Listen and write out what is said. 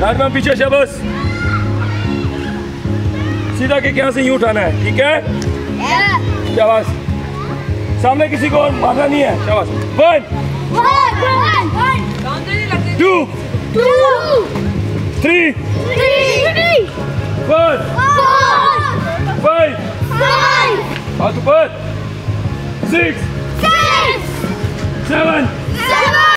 राजमान पीछे शबस सीधा के यहाँ से यूँ उठाना है ठीक है? शाबाश। सामने किसी को और मारना नहीं है शाबाश। One two three four five हाथ ऊपर। Six seven